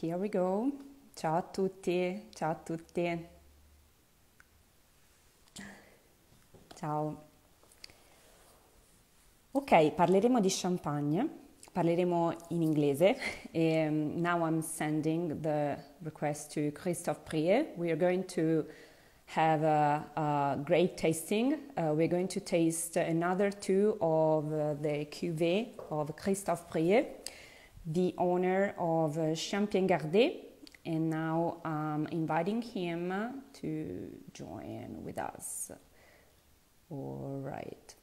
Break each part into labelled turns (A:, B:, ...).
A: Here we go. Ciao a tutti, ciao a tutti. Ciao. Ok, parleremo di champagne, parleremo in inglese. Um, now I'm sending the request to Christophe Prier. We are going to have a, a great tasting. Uh, we're going to taste another two of uh, the cuvée of Christophe Prier, the owner of uh, Champagne Gardet. And now I'm inviting him to join with us. All right.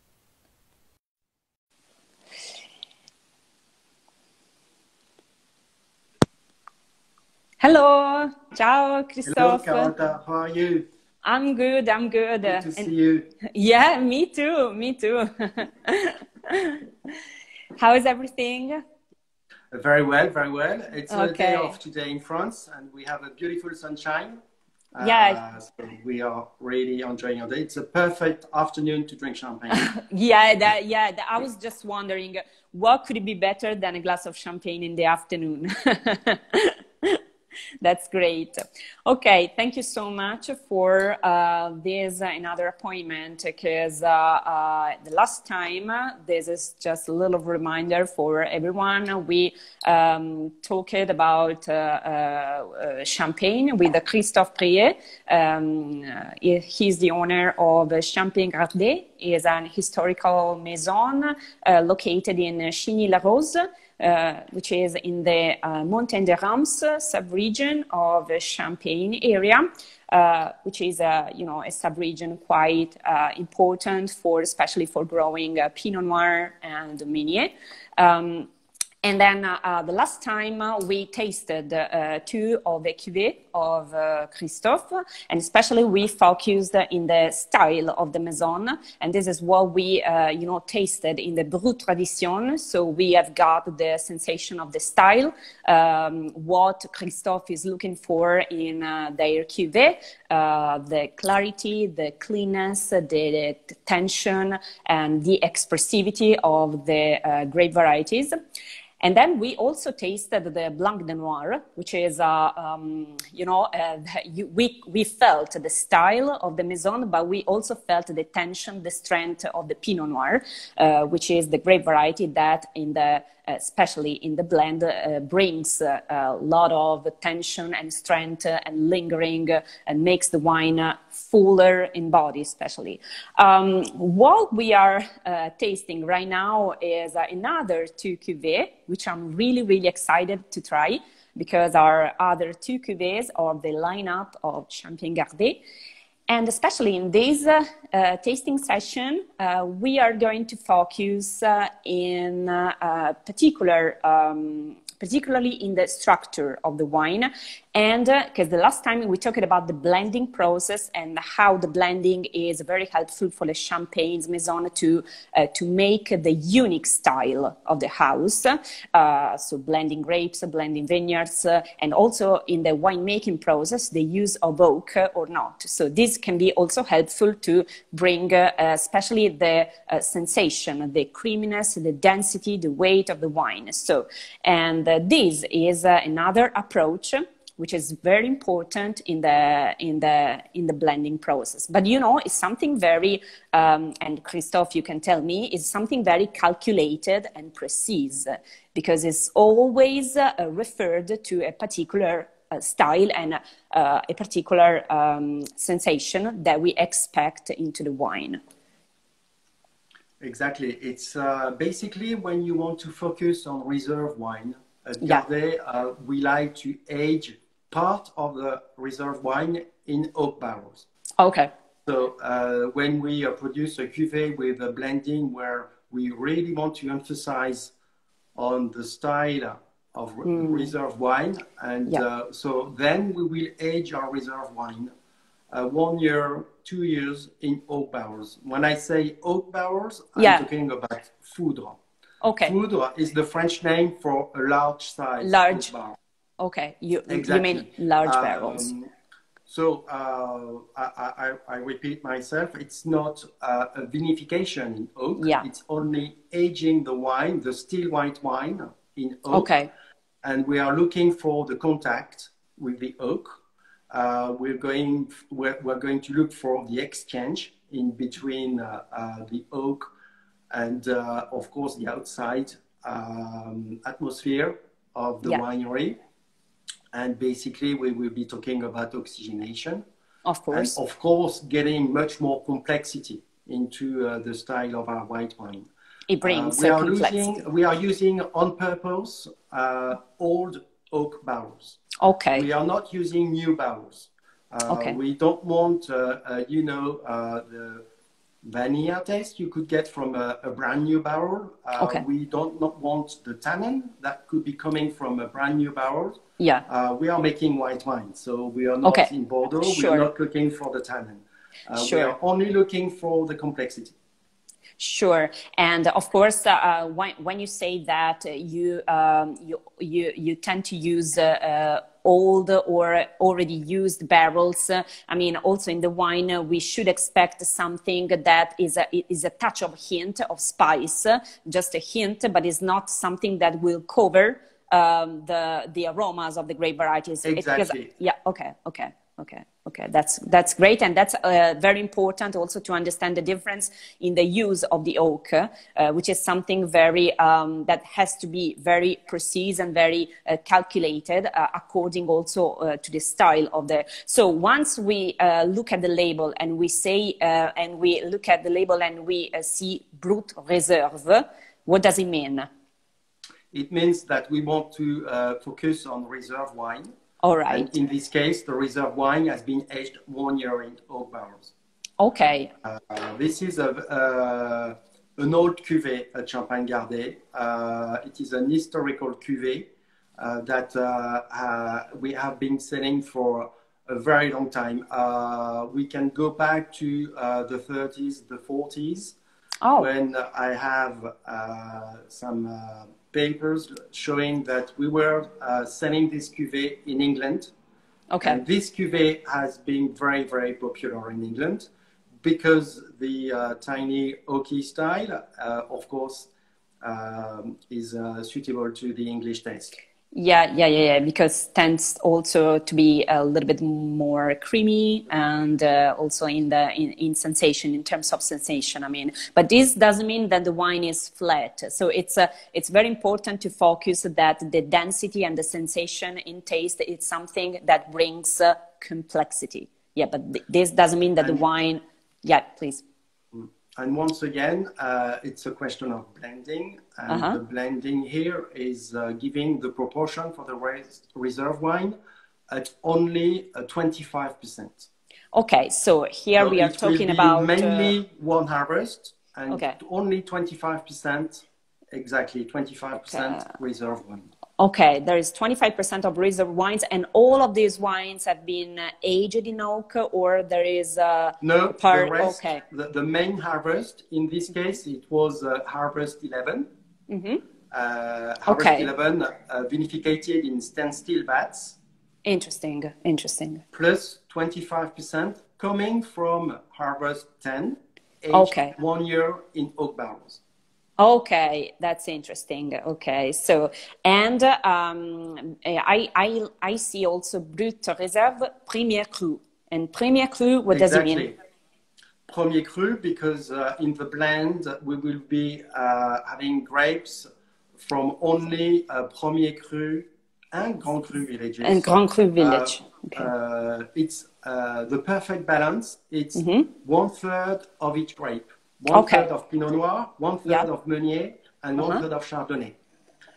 A: Hello, ciao Christophe.
B: Hello, Carlotta. How are you?
A: I'm good. I'm good.
B: Good to
A: And-
B: see you.
A: yeah, me too. Me too. How is everything?
B: Very well, very well. It's a day off today in France, and we have a beautiful sunshine.
A: Yeah.
B: Uh, so we are really enjoying our day. It's a perfect afternoon to drink champagne.
A: Yeah, that, yeah. That, I was just wondering, what could be better than a glass of champagne in the afternoon? That's great. Okay, thank you so much for uh, this uh, another appointment because uh, uh, the last time, uh, this is just a little reminder for everyone. We um, talked about uh, champagne with Christophe Prier. Um, he's the owner of Champagne Gardet. Is an historical maison located in Chigny-les-Roses which is in the uh, Montagne de Reims sub-region of the Champagne area, uh, which is a you know a sub-region quite uh, important for especially for growing uh, Pinot Noir and Meunier. Um, and then uh, uh, the last time uh, we tasted uh, two of the cuvées of uh, Christophe, and especially we focused in the style of the maison, and this is what we, uh, you know, tasted in the Brut Tradition. So we have got the sensation of the style, um, what Christophe is looking for in uh, their cuvée, uh, the clarity, the cleanness, the, the tension, and the expressivity of the uh, grape varieties. And then we also tasted the Blanc de Noir, which is, uh, um, you know, uh, you, we, we felt the style of the Maison, but we also felt the tension, the strength of the Pinot Noir, uh, which is the grape variety that in the especially in the blend, uh, brings uh, a lot of tension and strength uh, and lingering uh, and makes the wine uh, fuller in body, especially. Um, what we are uh, tasting right now is uh, another two cuvées, which I'm really, really excited to try because our other two cuvées are the lineup of Champagne Gardet. And especially in this uh, uh, tasting session, uh, we are going to focus uh, in uh, uh, particular, um, particularly in the structure of the wine. And because the last time we talked about the blending process and how the blending is very helpful for the champagnes maison to uh, to make the unique style of the house. Uh, so blending grapes, blending vineyards, uh, and also in the winemaking process, the use of oak uh, or not. So this can be also helpful to bring, uh, especially the uh, sensation, the creaminess, the density, the weight of the wine. So, and uh, this is uh, another approach which is very important in the in the in the blending process. But you know, it's something very um, and Christophe, you can tell me, is something very calculated and precise because it's always uh, referred to a particular uh, style and uh, a particular um, sensation that we expect into the wine.
B: Exactly. It's uh, basically when you want to focus on reserve wine. At
A: Yeah.
B: Uh, we like to age part of the reserve wine in oak barrels.
A: Okay.
B: So uh, when we uh, produce a cuvée with a blending where we really want to emphasize on the style of re- reserve wine, and
A: Yeah.
B: uh, so then we will age our reserve wine uh, one year, two years in oak barrels. When I say oak barrels, I'm talking about foudre.
A: Okay.
B: Foudre is the French name for a large size
A: Large.
B: barrel.
A: Okay. You you mean large
B: Um,
A: barrels?
B: So uh, I, I, I repeat myself, it's not uh, a vinification in oak.
A: Yeah.
B: It's only aging the wine, the still white wine in oak.
A: Okay.
B: and we are looking for the contact with the oak. Uh, we're going we're, we're, going to look for the exchange in between uh, uh, the oak and uh, of course the outside um, atmosphere of the yeah. winery. And basically, we will be talking about oxygenation.
A: Of course.
B: And of course, getting much more complexity into uh, the style of our white wine.
A: It brings uh, we
B: are using we are using on purpose uh, old oak barrels.
A: Okay.
B: We are not using new barrels. Uh, okay. We don't want, uh, uh, you know, the vanilla taste you could get from a, a brand new barrel. Uh, okay. We don't not want the tannin that could be coming from a brand new barrel.
A: Yeah.
B: Uh, we are making white wine, so we are not okay. in Bordeaux. Sure. We're not looking for the tannin. Uh, sure. We are only looking for the complexity.
A: Sure, and of course, uh, when, when you say that you um, you you you tend to use uh, uh old or already used barrels. I mean, also in the wine, we should expect something that is a, is a touch of hint of spice, just a hint, but it's not something that will cover um, the the aromas of the grape varieties.
B: Exactly.
A: Because, yeah. Okay. Okay. Okay. Okay. That's that's great, and that's uh, very important also to understand the difference in the use of the oak, uh, which is something very um, that has to be very precise and very uh, calculated uh, according also uh, to the style of the. So once we uh, look at the label and we say and we look at the label and we see Brut Reserve, what does it mean?
B: It means that we want to focus on reserve wine
A: all right.
B: And in this case, the reserve wine has been aged one year in oak barrels.
A: Okay.
B: Uh, this is a, uh, an old cuvée at Champagne Gardet. Uh, it is an historical cuvée uh, that uh, we have been selling for a very long time. Uh, we can go back to the 30s, the 40s, oh. when I have some papers showing that we were uh, selling this cuvée in England.
A: Okay.
B: And this cuvée has been very, very popular in England because the uh, tiny oaky style, uh, of course, um, is uh, suitable to the English taste.
A: Yeah, yeah, yeah, yeah, because tends also to be a little bit more creamy and uh, also in the in, in sensation in terms of sensation. I mean, but this doesn't mean that the wine is flat. So it's uh, it's very important to focus that the density and the sensation in taste is something that brings uh, complexity. Yeah, but th- this doesn't mean that the wine. Yeah, please.
B: And once again, uh, it's a question of blending. And uh-huh. the blending here is uh, giving the proportion for the res- reserve wine at only uh, 25%.
A: Okay, so here so we are talking about.
B: Uh, mainly one harvest and okay. only 25%, exactly 25% okay. reserve wine.
A: Okay, there is 25% of reserve wines, and all of these wines have been uh, aged in oak, or there is a
B: no part. The rest, okay, the, the, main harvest in this case it was uh, harvest 11. Mm-hmm. Uh, harvest okay. 11 uh, vinificated in stainless steel vats.
A: Interesting, interesting.
B: Plus 25% coming from harvest 10, aged
A: okay.
B: one year in oak barrels.
A: Okay, that's interesting. Okay, so and um, I, I I see also Brut Reserve Premier Cru. And Premier Cru, what exactly. does it mean?
B: Premier Cru, because uh, in the blend we will be uh, having grapes from only uh, Premier Cru and Grand Cru villages.
A: And Grand Cru village.
B: Uh, okay. Uh, it's uh, the perfect balance. It's mm-hmm. one third of each grape. One okay. third of Pinot Noir, one third yep. of Meunier, and uh-huh. one third of Chardonnay.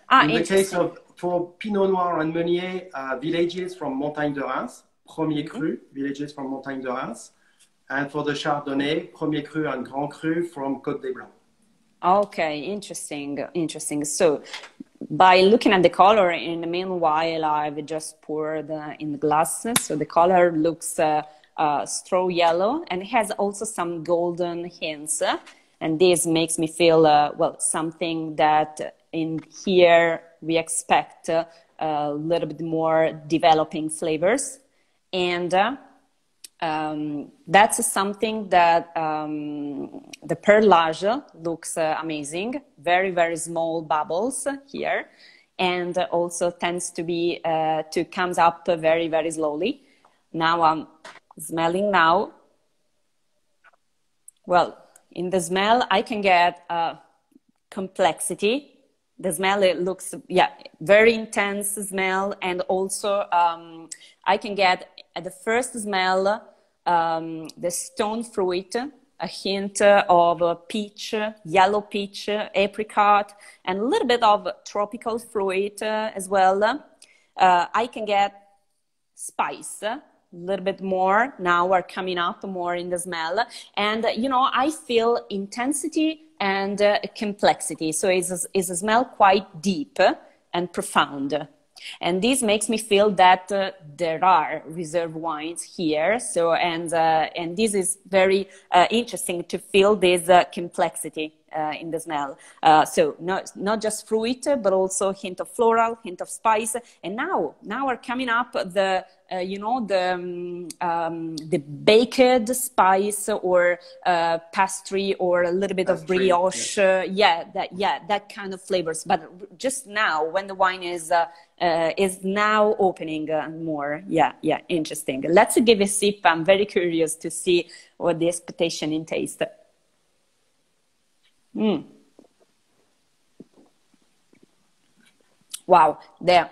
A: Ah,
B: In the case of for Pinot Noir and Meunier, uh, villages from Montagne de Reims, Premier mm-hmm. Cru, villages from Montagne de Reims, and for the Chardonnay, Premier Cru and Grand Cru from Côte des Blancs.
A: Okay, interesting, interesting. So, by looking at the color, in the meanwhile, I've just poured uh, in the glasses. So the color looks uh, uh, straw yellow and has also some golden hints. And this makes me feel, uh, well, something that in here we expect uh, a little bit more developing flavors. And uh, um, that's something that um, the perlage looks uh, amazing. Very, very small bubbles here. and also tends to be uh, to comes up very very slowly. Now I'm smelling now. Well, in the smell, I can get uh, complexity. The smell it looks yeah very intense smell, and also um, I can get at the first smell um, the stone fruit a hint of peach, yellow peach, apricot, and a little bit of tropical fruit as well. Uh, I can get spice, a little bit more now are coming up more in the smell. And, you know, I feel intensity and uh, complexity. So it's it's a smell quite deep and profound. And this makes me feel that uh, there are reserve wines here. So, and, uh, and this is very uh, interesting to feel this uh, complexity uh, in the smell. Uh, so not, not just fruit, but also hint of floral, hint of spice. And now, now are coming up the, uh, you know, the, um, um, the baked spice or uh, pastry or a little bit pastry, of brioche. Yeah. Uh, yeah. that, yeah, that kind of flavors. But just now, when the wine is, uh, is now opening more. Yeah, yeah, interesting. Let's give a sip. I'm very curious to see what the expectation in taste. Mm. Wow, there.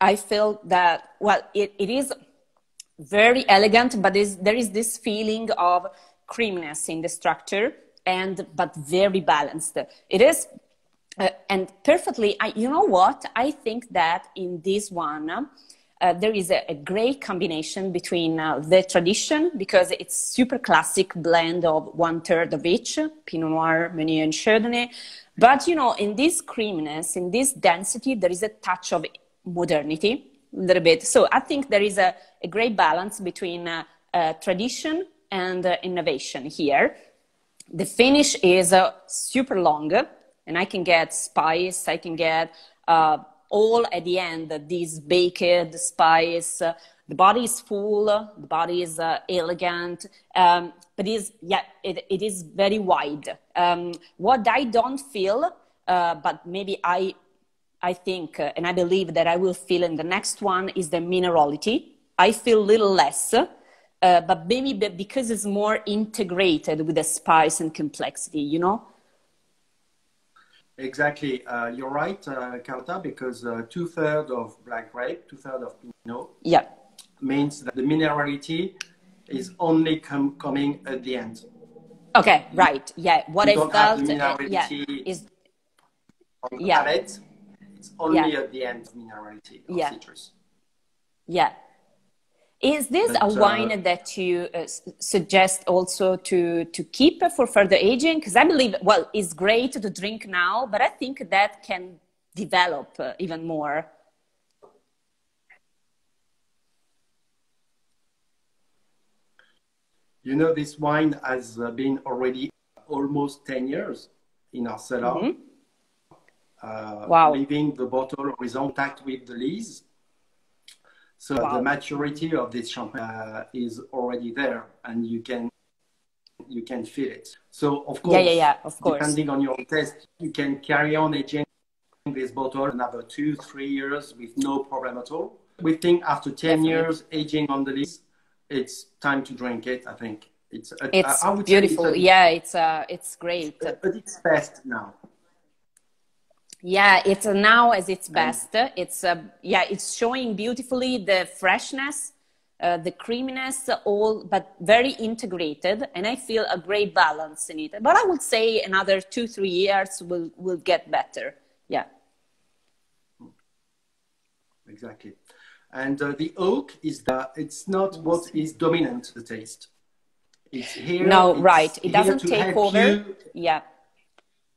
A: I feel that, well, it, it is very elegant, but there is this feeling of creaminess in the structure and but very balanced. It is uh, and perfectly. I, you know what? I think that in this one, uh, there is a, a, great combination between uh, the tradition because it's super classic blend of one third of each pinot noir meunier and chardonnay but you know in this creaminess in this density there is a touch of modernity a little bit so i think there is a, a great balance between uh, uh tradition and uh, innovation here the finish is super long and i can get spice i can get all at the end, these baked spice. the body is full, the body is uh, elegant, um, but is yeah, it, it is very wide. Um, what I don't feel, uh, but maybe I, I think uh, and I believe that I will feel in the next one is the minerality. I feel a little less. Uh, but maybe because it's more integrated with the spice and complexity, you know?
B: Exactly. Uh, you're right, uh, Carta, because uh, two thirds of black grape, two thirds of Pinot
A: yeah.
B: means that the minerality is only com- coming at the end.
A: Okay, right. Yeah. What you I felt, uh, yeah, is
B: yeah. Palate. It's only yeah. at the end of minerality of
A: yeah.
B: citrus.
A: Yeah. Is this but, a uh, wine uh, that you uh, suggest also to, to keep for further aging? Because I believe, well, it's great to drink now, but I think that can develop uh, even more.
B: You know, this wine has uh, been already almost 10 years in our cellar. Mm -hmm.
A: wow.
B: Leaving the bottle with contact with the lees so wow. the maturity of this champagne uh, is already there, and you can you can feel it. So of course,
A: yeah, yeah, yeah, of course.
B: Depending on your taste, you can carry on aging this bottle another two, three years with no problem at all. We think after ten Definitely. years aging on the lees, it's time to drink it. I think it's a,
A: it's beautiful. It's a, yeah, it's uh, it's great.
B: But it's best now.
A: Yeah, it's now as its best. It's uh, yeah, it's showing beautifully the freshness, uh, the creaminess, all but very integrated, and I feel a great balance in it. But I would say another two three years will will get better. Yeah.
B: Exactly, and uh, the oak is the it's not what is dominant the taste. It's here.
A: No, right. It doesn't take over. You. Yeah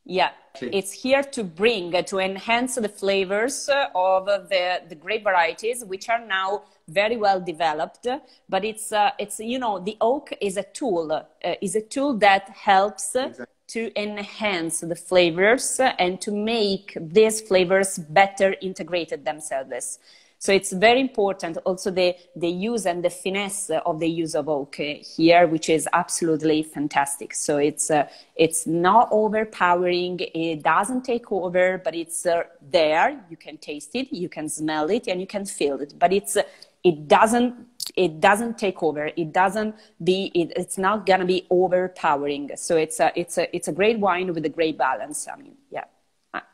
A: yeah, it's here to bring, uh, to enhance the flavors uh, of the, the grape varieties, which are now very well developed. But it's, uh, it's you know, the oak is a tool, uh, is a tool that helps exactly. to enhance the flavors and to make these flavors better integrated themselves. So it's very important also the, the use and the finesse of the use of oak here, which is absolutely fantastic. So it's, uh, it's not overpowering. It doesn't take over, but it's uh, there. You can taste it, you can smell it, and you can feel it. But it's, uh, it doesn't it doesn't take over it doesn't be it, it's not gonna be overpowering so it's a it's a it's a great wine with a great balance i mean yeah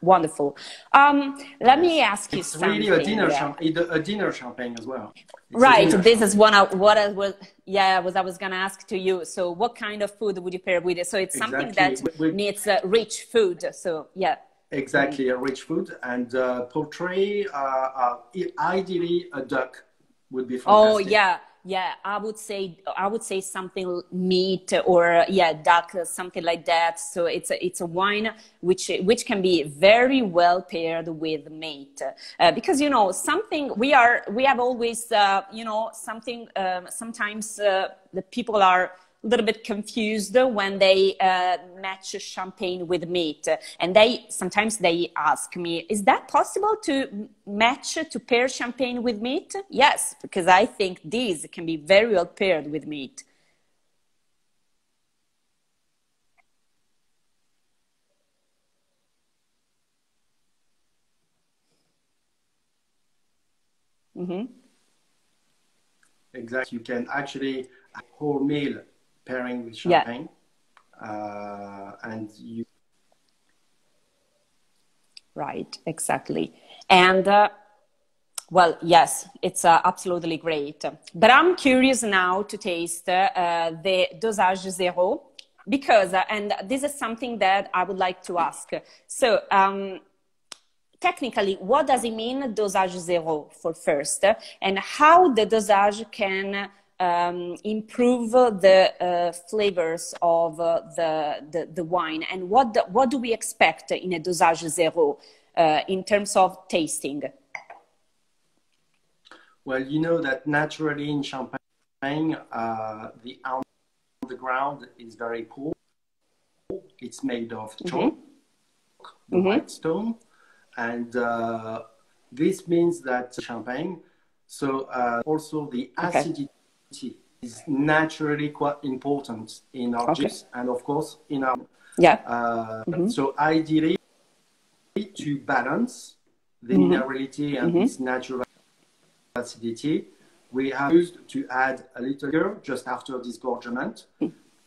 A: wonderful. Um, let me ask you
B: it's
A: something.
B: really a dinner, champagne, a dinner champagne as well. It's
A: right. This is one of what I was. Yeah, was I was gonna ask to you. So, what kind of food would you pair with it? So, it's something that
B: We-
A: needs uh, rich food. So, yeah.
B: Exactly, a rich food and uh, poultry. Uh, uh, ideally, a duck would be fantastic.
A: Oh yeah, yeah. I would say I would say something meat or yeah, duck, something like that. So it's a, it's a wine which which can be very well paired with meat uh, because you know something we are we have always uh, you know something um, sometimes uh, the people are little bit confused when they uh, match champagne with meat and they sometimes they ask me is that possible to match to pair champagne with meat yes because i think these can be very well paired with meat mm-hmm.
B: Exactly. You can actually a whole meal pairing with
A: Yeah.
B: champagne, uh, and you
A: Right, exactly. And uh, well, yes, it's uh, absolutely great. But I'm curious now to taste uh, the dosage zero because, uh, and this is something that I would like to ask. So, um, technically, what does it mean dosage zero for first, and how the dosage can um, improve the uh, flavors of uh, the, the, the wine, and what, the, what do we expect in a dosage zero uh, in terms of tasting?
B: well, you know that naturally in champagne, uh, the on the ground is very poor. It's made of chalk, the
A: Mhm.
B: white stone, and uh, this means that champagne. So uh, also the
A: Okay.
B: Is naturally quite important in our
A: Okay.
B: juice, and of course in our
A: Yeah.
B: Uh, So ideally, to balance the
A: Mhm.
B: minerality and this natural acidity, we have used to add a little sugar just after disgorgement.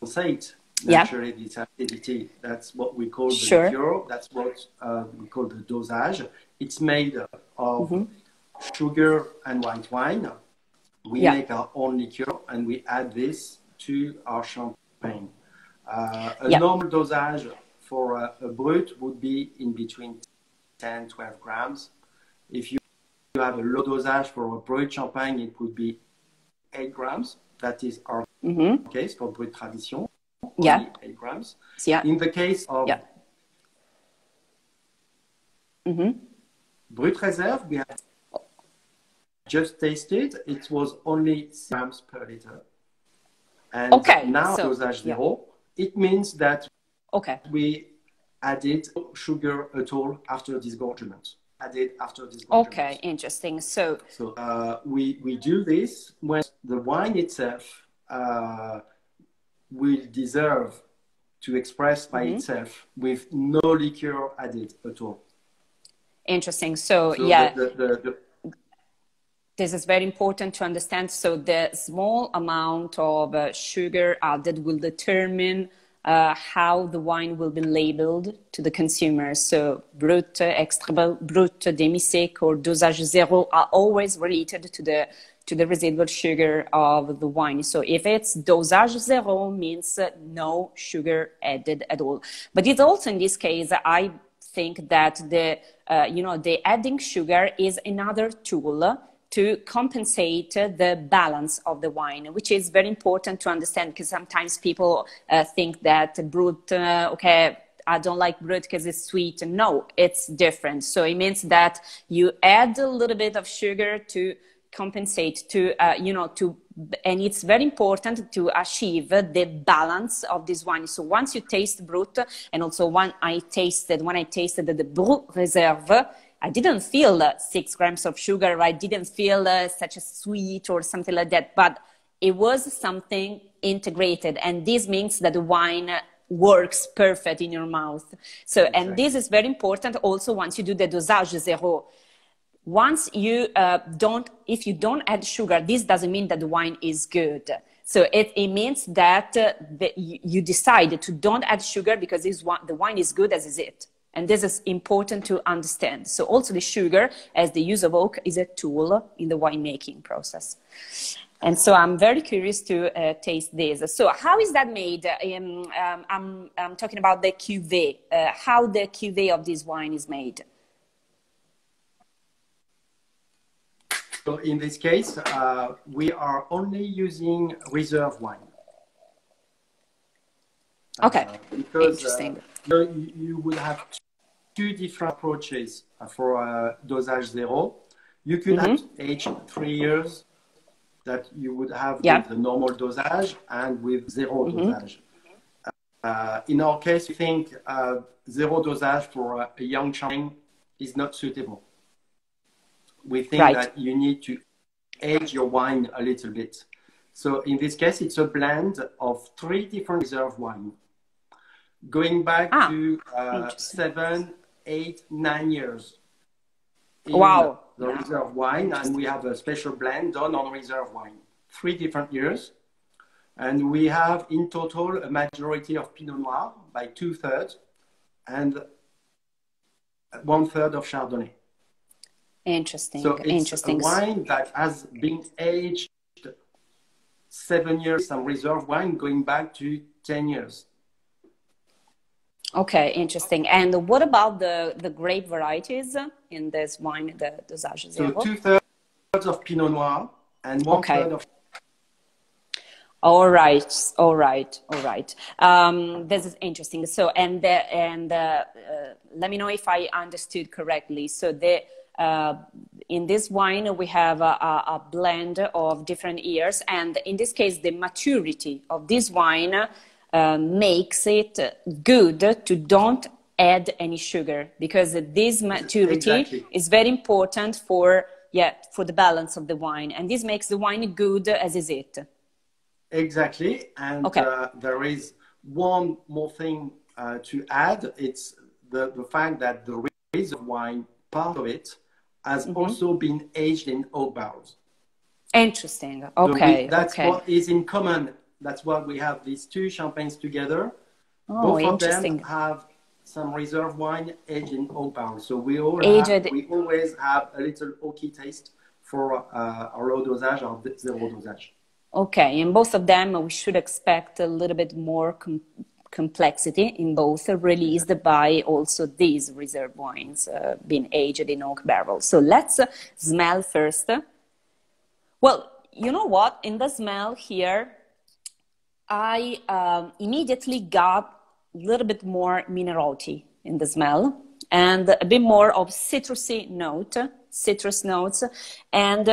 B: Compensate
A: Yeah.
B: naturally this acidity. That's what we call the
A: Sure.
B: liqueur. That's what uh, we call the dosage. It's made of sugar and white wine. We
A: Yeah.
B: make our own liqueur and we add this to our champagne. Uh, a
A: Yeah.
B: normal dosage for a, a brut would be in between 10 12 grams. If you you have a low dosage for a brut champagne, it would be 8 grams. That is our
A: Mm-hmm.
B: case for brut tradition.
A: Yeah.
B: 8 grams.
A: Yeah.
B: In the case of
A: Yeah. Mm-hmm.
B: brut reserve, we have just tasted. It was only grams per liter. And
A: Okay,
B: now
A: so-
B: dosage
A: yeah.
B: zero, it means that
A: Okay.
B: we added sugar at all after disgorgement. Added after disgorgement.
A: Okay. Interesting. So,
B: So uh, we, we do this when the wine itself uh, will deserve to express by
A: Mm-hmm.
B: itself with no liqueur added at all.
A: interesting. So,
B: So
A: yeah.
B: the, the, the,
A: this is very important to understand. So the small amount of uh, sugar added will determine uh, how the wine will be labeled to the consumer. So brut, extra brut, demi-sec, or dosage zero are always related to the to the residual sugar of the wine. So if it's dosage zero means uh, no sugar added at all. But it's also in this case, I think that the uh, you know the adding sugar is another tool to compensate the balance of the wine, which is very important to understand because sometimes people uh, think that brut, uh, okay, I don't like brut because it's sweet. No, it's different. So it means that you add a little bit of sugar to compensate to uh, you know to and it's very important to achieve the balance of this wine so once you taste brut and also when i tasted when i tasted the brut reserve I didn't feel uh, six grams of sugar. I didn't feel uh, such a sweet or something like that. But it was something integrated, and this means that the wine works perfect in your mouth. So, and this is very important also once you do the dosage zero. Once you uh, don't, if you don't add sugar, this doesn't mean that the wine is good. So it, it means that uh, the, you, you decide to don't add sugar because this one, the wine is good as is it. And this is important to understand. So also the sugar, as the use of oak, is a tool in the winemaking process. And so I'm very curious to uh, taste this. So how is that made? Um, um, I'm, I'm, talking about the cuvee, uh, how the cuvee of this wine is made.
B: So in this case, uh, we are only using reserve wine.
A: Okay,
B: uh, because, uh, Interesting. You, you would have two different approaches for uh, dosage zero. You could mm -hmm. have age three years that you would have yeah. with the normal dosage and with 0 mm-hmm. dosage. Uh, in our case, we think uh, zero dosage for a, a young champagne is not suitable. We think right. that you need to age your wine a little bit. So in this case, it's a blend of three different reserve wine, going back ah, to uh, seven, eight, nine years.
A: Wow
B: the reserve wine, and we have a special blend done on reserve wine. Three different years. And we have in total a majority of Pinot Noir by two thirds and one third of Chardonnay.
A: Interesting.
B: So it's
A: Interesting.
B: a wine that has been aged seven years, some reserve wine going back to 10 years.
A: Okay, interesting. And what about the, the grape varieties in this wine, the dosage
B: So two thirds of Pinot Noir and one okay. third of.
A: All right, all right, all right. Um, this is interesting. So, and the, and uh, uh, let me know if I understood correctly. So, the uh, in this wine we have a, a, blend of different years, and in this case, the maturity of this wine uh, makes it good to don't add any sugar because this maturity exactly. is very important for yeah for the balance of the wine and this makes the wine good as is it
B: exactly and okay. uh, there is one more thing uh, to add it's the, the fact that the reserve wine part of it has mm-hmm. also been aged in oak barrels
A: interesting okay
B: so that's
A: okay.
B: what is in common that's why we have these two champagnes together.
A: Oh,
B: Both of them have some reserve wine aged in oak barrels. So we all have, we always have a little oaky taste for uh, our low dosage or zero dosage.
A: Okay, in both of them, we should expect a little bit more com- complexity in both, released by also these reserve wines uh, being aged in oak barrels. So let's uh, smell first. Well, you know what? In the smell here, I um, immediately got a little bit more minerality in the smell and a bit more of citrusy note, citrus notes, and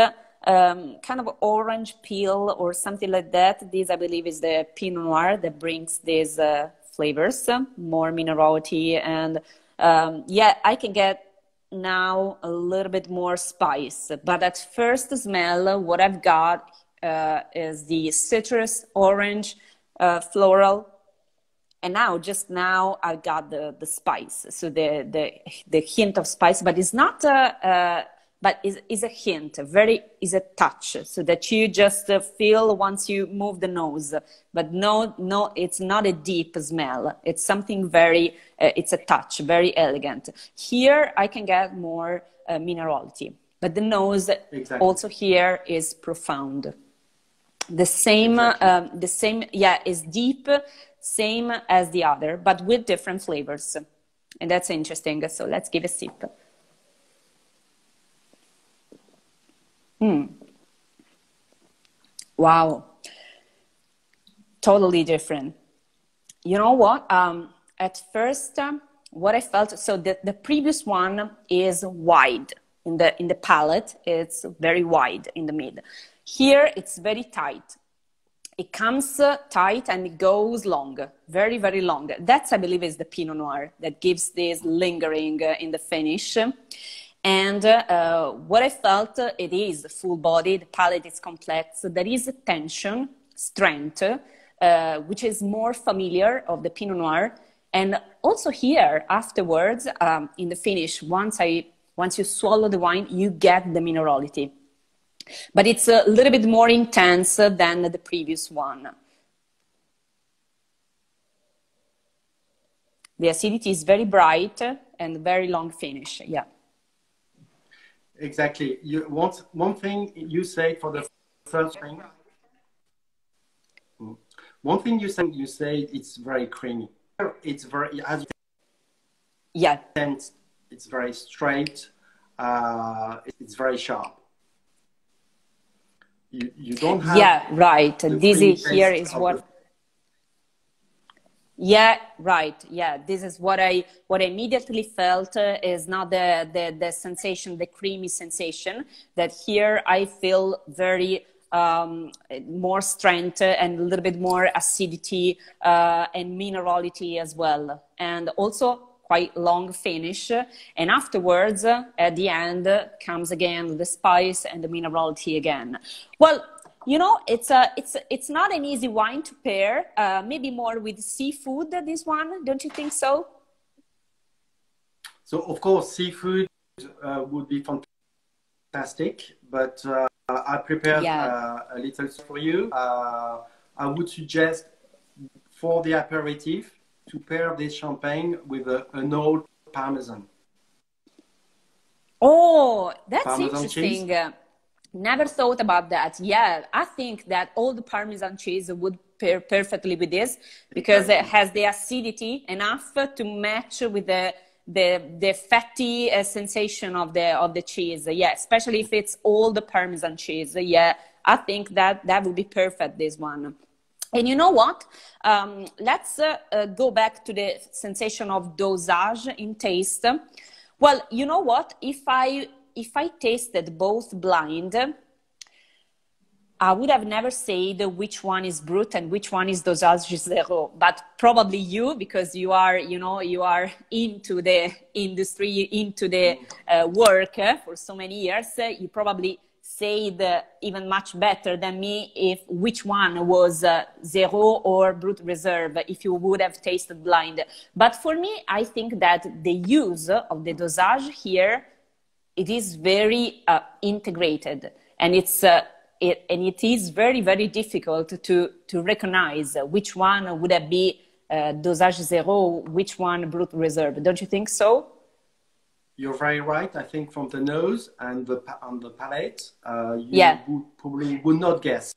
A: um, kind of orange peel or something like that. This, I believe, is the Pinot Noir that brings these uh, flavors, more minerality, and um, yeah, I can get now a little bit more spice. But at first smell, what I've got uh, is the citrus, orange, uh, floral. And now, just now, I got the, the spice. So the, the, the hint of spice, but it's not a, uh, but is is a hint, a very is a touch, so that you just uh, feel once you move the nose. But no, no, it's not a deep smell. It's something very, uh, it's a touch, very elegant. Here, I can get more uh, minerality, but the nose exactly. also here is profound the same um, the same yeah is deep same as the other but with different flavors. And that's interesting so let's give a sip. Hmm. Wow. Totally different. You know what? Um, at first uh, what i felt so the, the previous one is wide. In the in the palate it's very wide in the mid here it's very tight. It comes uh, tight and it goes long, very, very long. That's, I believe, is the Pinot Noir that gives this lingering uh, in the finish. And uh, what I felt, uh, it is full body, the palate is complex. So There is a tension, strength, uh, which is more familiar of the Pinot Noir. And also here, afterwards, um, in the finish, once I once you swallow the wine, you get the minerality. But it's a little bit more intense than the previous one. The acidity is very bright and very long finish. Yeah.
B: Exactly. You one one thing you say for the first thing. One thing you say you say it's very creamy. It's very as
A: yeah.
B: And It's very straight. Uh, it's very sharp. You, you don't have
A: yeah right. This here is what yeah, right. Yeah, this is what I what I immediately felt uh, is not the, the the sensation, the creamy sensation. That here I feel very um, more strength and a little bit more acidity uh, and minerality as well, and also quite long finish. And afterwards, at the end, comes again the spice and the minerality again. Well, you know, it's a, it's it's not an easy wine to pair. Uh, maybe more with seafood. This one, don't you think so?
B: So of course, seafood uh, would be fantastic, but uh, I prepared yeah. Uh, a little for you. Uh, I would suggest for the aperitif to pair this champagne with a, an old Parmesan.
A: Oh, that's Parmesan interesting. Cheese. Never thought about that. Yeah, I think that all the Parmesan cheese would pair perfectly with this because it has the acidity enough to match with the the the fatty uh, sensation of the of the cheese. Yeah, especially if it's all the Parmesan cheese. Yeah, I think that that would be perfect. This one. And you know what? Um, let's uh, uh, go back to the sensation of dosage in taste. Well, you know what? If I if I tasted both blind, I would have never said which one is brut and which one is dosage zero. But probably you, because you are, you know, you are into the industry, into the uh, work uh, for so many years. Uh, you probably said even much better than me if which one was uh, zero or brut reserve if you would have tasted blind. But for me, I think that the use of the dosage here it is very uh, integrated. And it's uh, it, and it is very very difficult to to recognize which one would have be uh, dosage zero which one brut reserve. Don't you think so
B: you're very right i think from the nose and the on the palate uh, you
A: yeah.
B: would, probably would not guess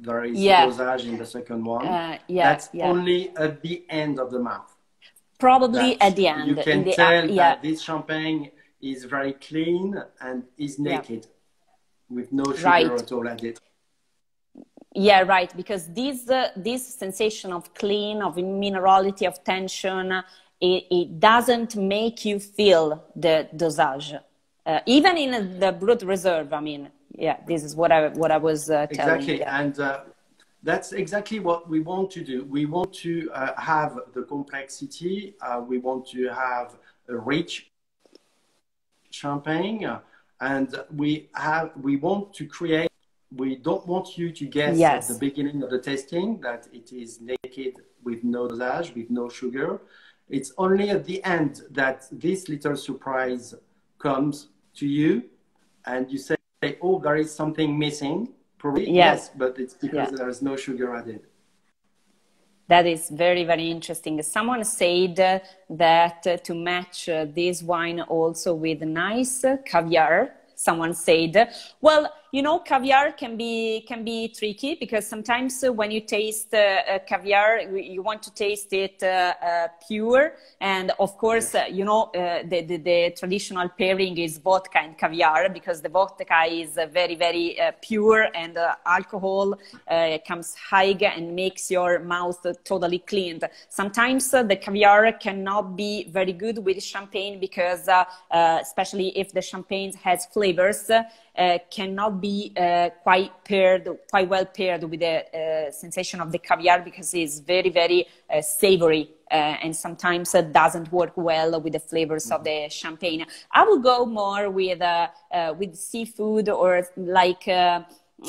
B: there is yeah. dosage in the second one
A: uh, yeah,
B: that's
A: yeah.
B: only at the end of the mouth
A: probably at the end
B: you can the, tell that this champagne is very clean and is naked yeah. with no sugar right. at all added.
A: Yeah, right. Because this uh, this sensation of clean, of minerality, of tension, it, it doesn't make you feel the dosage. Uh, even in the brut reserve, I mean, yeah, this is what I what I was uh,
B: telling.
A: Exactly,
B: and uh, that's exactly what we want to do. We want to uh, have the complexity. Uh, we want to have a rich champagne and we have we want to create we don't want you to guess yes. at the beginning of the tasting that it is naked with no dosage with no sugar it's only at the end that this little surprise comes to you and you say oh there is something missing. Probably yes, yes. but it's because there is no sugar added.
A: That is very, very interesting. Someone said uh, that uh, to match uh, this wine also with nice caviar, someone said, well, you know, caviar can be can be tricky because sometimes uh, when you taste uh, uh, caviar, you want to taste it uh, uh, pure, and of course, uh, you know, the, the, the traditional pairing is vodka and caviar because the vodka is very very pure and alcohol comes high and makes your mouth totally cleaned. Sometimes the caviar cannot be very good with champagne because, especially if the champagne has flavors, cannot not be uh, quite paired, quite well paired with the uh, sensation of the caviar because it's very, very uh, savory uh, and sometimes it doesn't work well with the flavors mm-hmm. of the champagne. I will go more with uh, uh, with seafood or like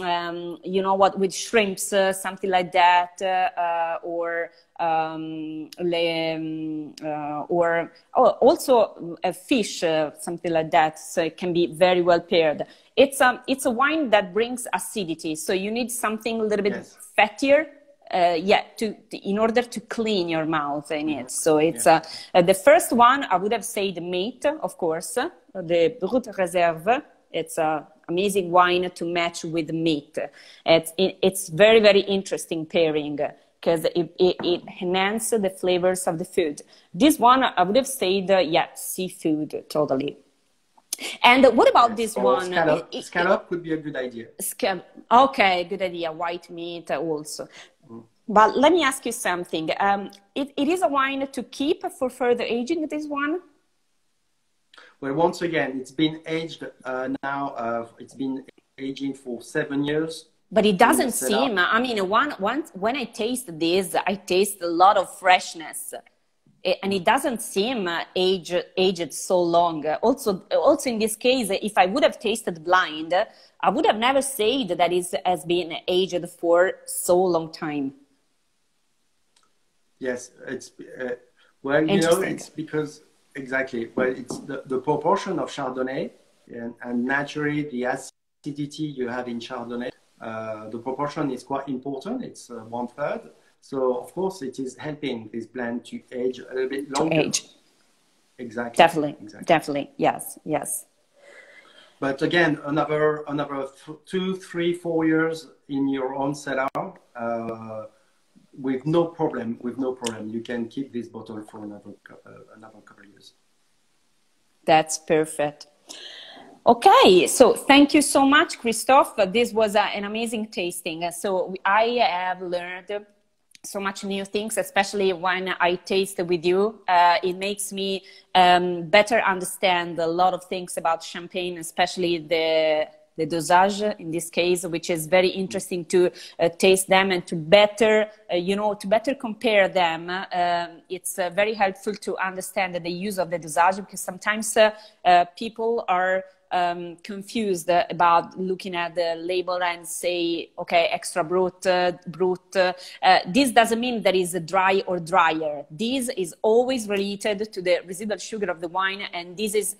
A: um, you know what, with shrimps, uh, something like that, uh, or um, um uh, or oh, also a fish, uh, something like that. So it can be very well paired. It's a um, it's a wine that brings acidity, so you need something a little bit yes. fattier. Uh, yeah, to, to, in order to clean your mouth in it. So it's yeah. Uh, the first one. I would have said meat, of course, the Brut Reserve. It's a amazing wine to match with meat. It's, it's very, very interesting pairing because it, it, it enhances the flavors of the food. This one, I would have said, uh, yeah, seafood, totally. And what about this one?
B: Scallop, it, scallop would be a good idea.
A: Scallop. Okay, good idea. White meat also. Mm. But let me ask you something. Um, it, it is a wine to keep for further aging, this one?
B: Well, once again, it's been aged uh, now. Uh, it's been aging for seven years.
A: But it doesn't seem. I mean, one, once when I taste this, I taste a lot of freshness, it, and it doesn't seem uh, aged aged so long. Also, also in this case, if I would have tasted blind, I would have never said that it has been aged for so long time.
B: Yes, it's uh, well, you know, it's because Exactly. Well, it's the, the proportion of Chardonnay and, and naturally the acidity you have in Chardonnay, uh, the proportion is quite important. It's uh, one third. So of course it is helping this blend to age a little bit longer.
A: To age.
B: Exactly.
A: Definitely. Exactly. Definitely. Yes. Yes.
B: But again, another another two, three, four years in your own cellar. Uh, with no problem, with no problem, you can keep this bottle for another, uh, another couple of years.
A: That's perfect. Okay, so thank you so much, Christophe. This was uh, an amazing tasting. So I have learned so much new things, especially when I taste with you. Uh, it makes me um, better understand a lot of things about champagne, especially the the dosage in this case, which is very interesting to uh, taste them and to better, uh, you know, to better compare them. Um, it's uh, very helpful to understand the use of the dosage because sometimes uh, uh, people are um, confused about looking at the label and say, okay, extra brut, uh, brut. Uh, this doesn't mean that is dry or drier. This is always related to the residual sugar of the wine, and this is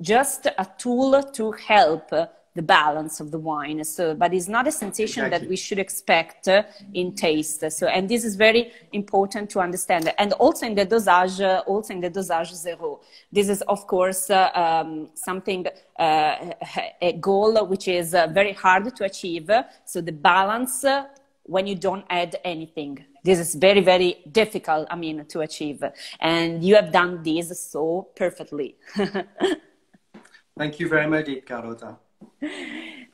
A: just a tool to help the balance of the wine. So, but it's not a sensation exactly. that we should expect uh, in taste. So, and this is very important to understand. And also in the dosage, uh, also in the dosage zero. This is, of course, uh, um, something, uh, a goal which is uh, very hard to achieve. So the balance when you don't add anything. This is very, very difficult, I mean, to achieve. And you have done this so perfectly.
B: Thank you very much, Carlotta.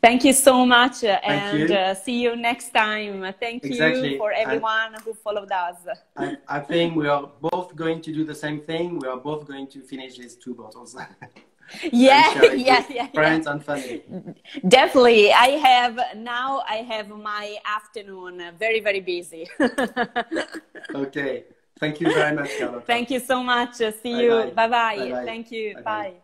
A: Thank you so much uh, and uh, see you next time. Thank exactly. you for everyone who followed us.
B: I, I, think we are both going to do the same thing. We are both going to finish these two bottles.
A: yeah, yeah, yeah.
B: Friends yeah. and family.
A: Definitely. I have now I have my afternoon very, very busy.
B: okay. Thank you very much, Carlotta.
A: Thank you so much. See bye you. Bye bye. bye, -bye. Thank you. bye. bye.